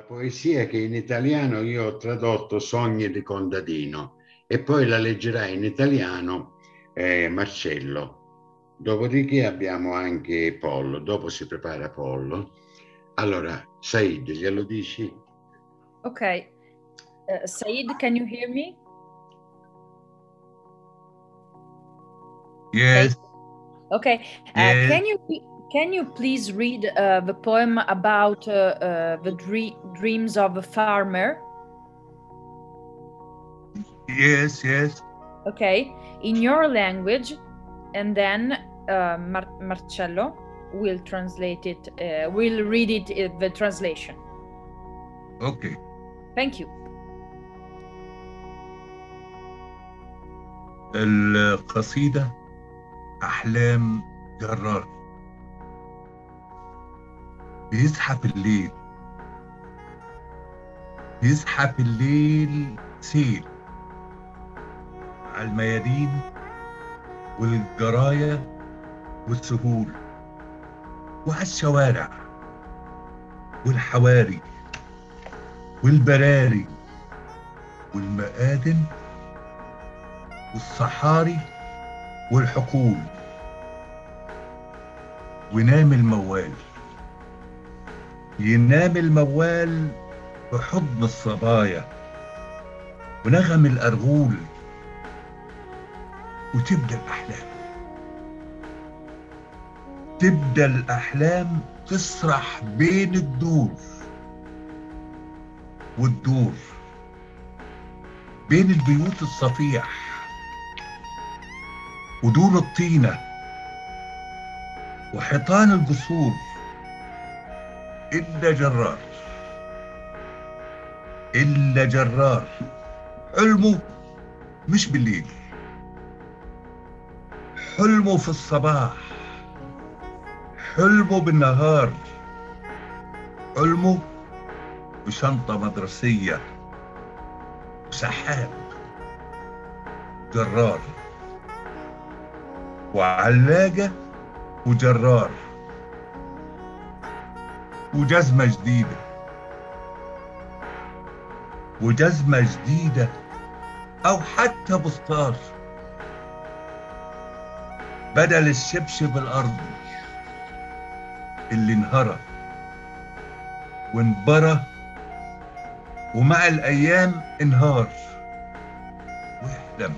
La poesia che in italiano io ho tradotto Sogni di Condadino e poi la leggerà in italiano eh, Marcello. Dopodiché abbiamo anche Pollo, dopo si prepara Pollo. Allora, Said, glielo dici? Ok. Uh, Said, can you hear me? Yes. Okay. Uh, Yes. Can you can you please read uh, the poem about uh, uh, the dre- dreams of a farmer? Yes, yes. Okay, in your language, and then uh, Mar- Marcello will translate it. Uh, will read it uh, the translation. Okay. Thank you. القصيدة أحلام جرار بيزحف الليل. بيزحف الليل سيل. على الميادين والجرايا والسهول. وعلى الشوارع والحواري والبراري والمآذن والصحاري والحقول. ونام الموال. ينام الموال بحضن الصبايا ونغم الأرغول وتبدأ الأحلام. تبدأ الأحلام تسرح بين الدور والدور بين البيوت الصفيح ودور الطينة وحيطان القصور. إلا جرار. إلا جرار. حلمه مش بالليل. حلمه في الصباح. حلمه بالنهار. حلمه بشنطة مدرسية. وسحاب جرار. وعلاجة وجرار. وجزمة جديدة. وجزمة جديدة أو حتى بسطار بدل الشبشب الأرضي اللي انهرى وانبرى ومع الأيام انهار. ويحلم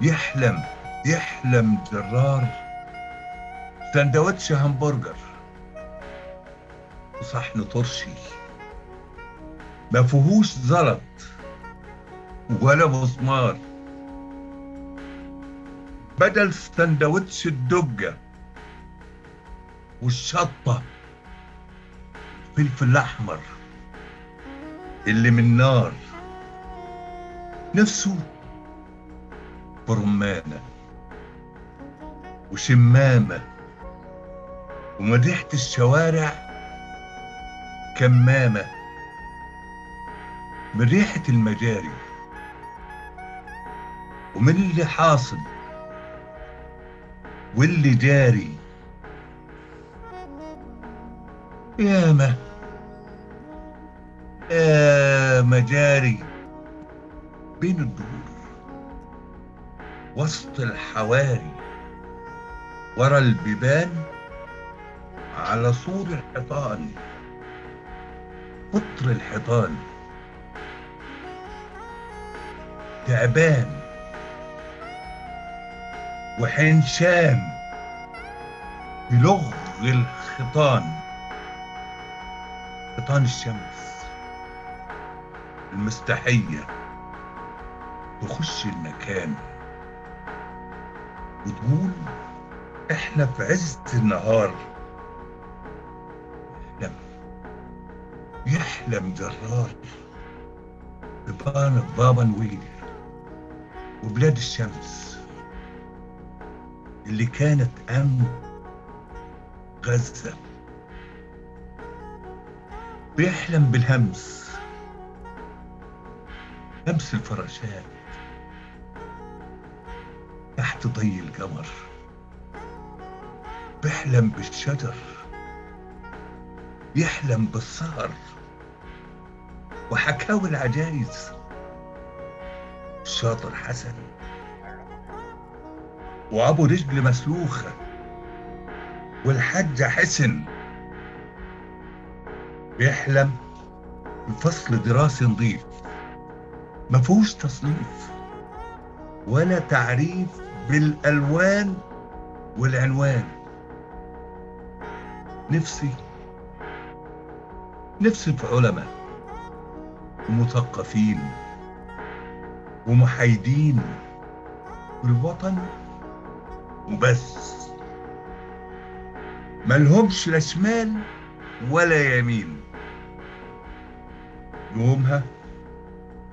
يحلم يحلم جرار سندوتش همبرجر. وصحن طرشي ما فيهوش زلط ولا مسمار. بدل سندوتش الدجة والشطة الفلفل الأحمر اللي من نار نفسه برمانة وشمامة ومديحة الشوارع كمامة من ريحة المجاري ومن اللي حاصل واللي جاري. ياما يا مجاري بين الدهور وسط الحواري ورا البيبان على سور الحيطان. قطر الحيطان. تعبان. وحنشام بلغ الخيطان خيطان الشمس المستحية تخش المكان وتقول إحنا في عز النهار. يحلم جرار. ببان بابا نويل وبلاد الشمس اللي كانت أمن غزة. بيحلم بالهمس همس الفراشات تحت ضي القمر. بيحلم بالشجر يحلم بالسهر وحكاوي العجايز. الشاطر حسن. وأبو رجل مسلوخه والحاجة حسن. بيحلم بفصل دراسي نظيف. ما فيهوش تصنيف. ولا تعريف بالألوان والعنوان. نفسي. نفسي في علماء. ومثقفين ومحايدين بالوطن وبس. ملهمش لا شمال ولا يمين. يومها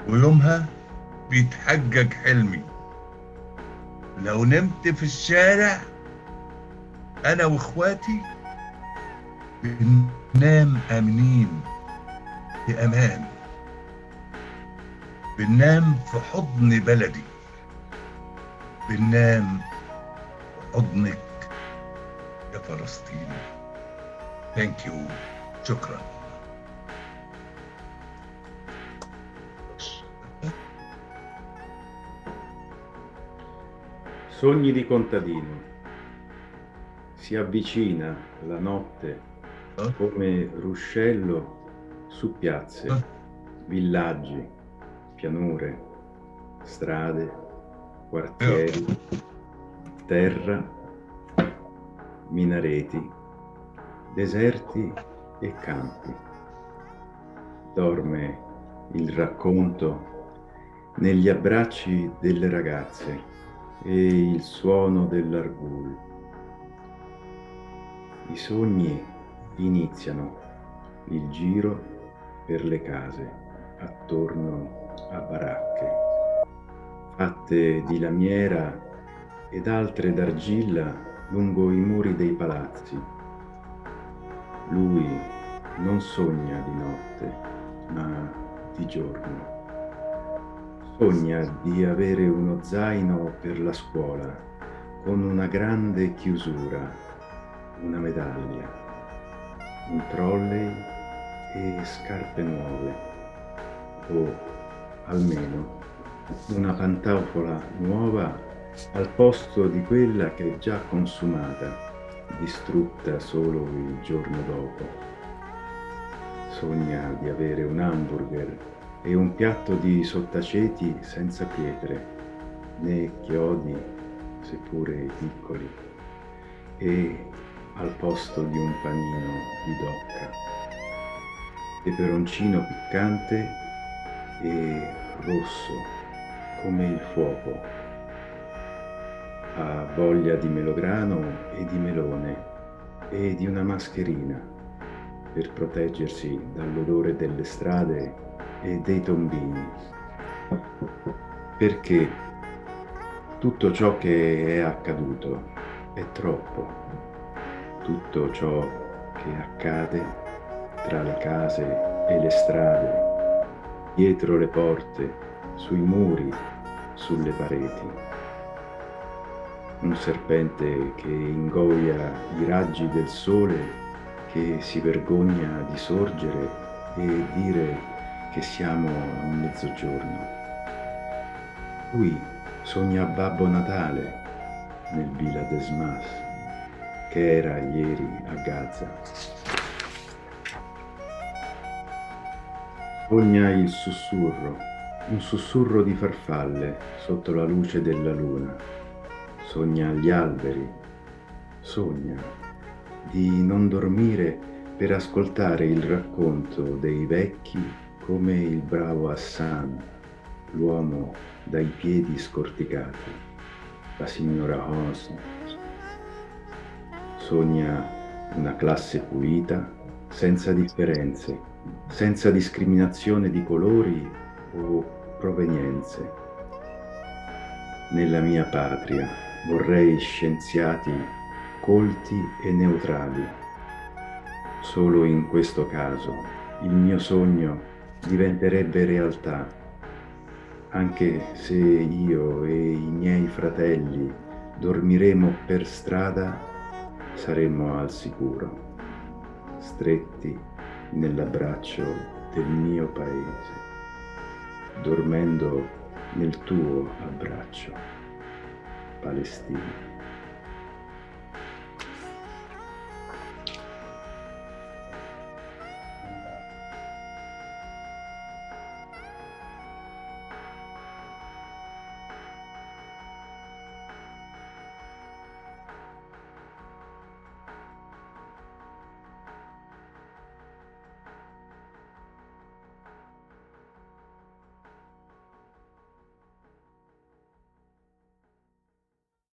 ويومها بيتحجج حلمي. لو نمت في الشارع أنا وإخواتي بننام آمنين بأمان. بننام في حضن بلدي بننام في حضنك يا فلسطين ثانك يو شكرا Sogni di contadino. Si avvicina la notte Eh? come ruscello su piazze, Eh? villaggi, pianure, strade, quartieri, terra, minareti, deserti e campi. Dorme il racconto negli abbracci delle ragazze e il suono dell'argul. I sogni iniziano il giro per le case attorno a baracche, fatte di lamiera ed altre d'argilla lungo i muri dei palazzi. Lui non sogna di notte, ma di giorno. Sogna di avere uno zaino per la scuola con una grande chiusura, una medaglia, un trolley e scarpe nuove, o almeno una pantofola nuova al posto di quella che è già consumata, distrutta solo il giorno dopo. Sogna di avere un hamburger e un piatto di sottaceti senza pietre, né chiodi, seppure piccoli, e al posto di un panino di docca, peperoncino piccante e rosso come il fuoco, ha voglia di melograno e di melone e di una mascherina per proteggersi dall'odore delle strade e dei tombini, perché tutto ciò che è accaduto è troppo, tutto ciò che accade tra le case e le strade, dietro le porte, sui muri, sulle pareti. Un serpente che ingoia i raggi del sole che si vergogna di sorgere e dire che siamo a mezzogiorno. Lui sogna Babbo Natale nel Villa de Smas, che era ieri a Gaza. Sogna il sussurro, un sussurro di farfalle sotto la luce della luna. Sogna gli alberi. Sogna di non dormire per ascoltare il racconto dei vecchi come il bravo Hassan, l'uomo dai piedi scorticati, la signora Hosn. Sogna una classe pulita, senza differenze, senza discriminazione di colori o provenienze. Nella mia patria vorrei scienziati colti e neutrali. Solo in questo caso il mio sogno diventerebbe realtà, anche se io e i miei fratelli dormiremo per strada, saremmo al sicuro, stretti nell'abbraccio del mio paese, dormendo nel tuo abbraccio, Palestina.